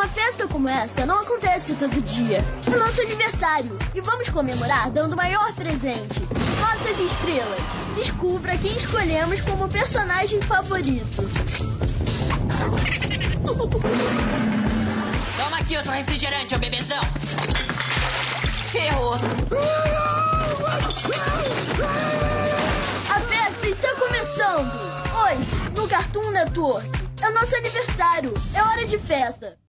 Uma festa como esta não acontece todo dia. É nosso aniversário e vamos comemorar dando o maior presente: nossas estrelas. Descubra quem escolhemos como personagem favorito. Toma aqui outro refrigerante, ô bebezão. Ferrou. A festa está começando! Hoje, no Cartoon Network. É nosso aniversário. É hora de festa.